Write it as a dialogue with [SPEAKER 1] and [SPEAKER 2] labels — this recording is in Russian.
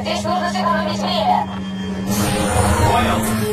[SPEAKER 1] Здесь нужно сэкономить время.
[SPEAKER 2] Понял.